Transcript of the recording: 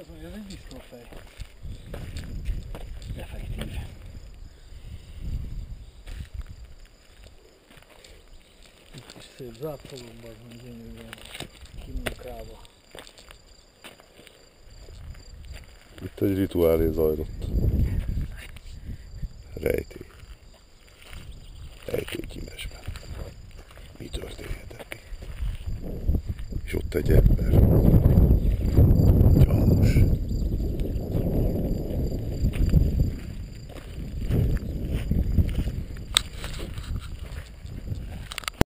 az mondja, ez egy disznófej. Effektív. Itt kis szép zápolomban, meg gyönyörűen kimunkálva. Itt egy rituálé zajlott. Rejtély. Rejtély kimesben. Mi történhetett itt? És ott egy ember.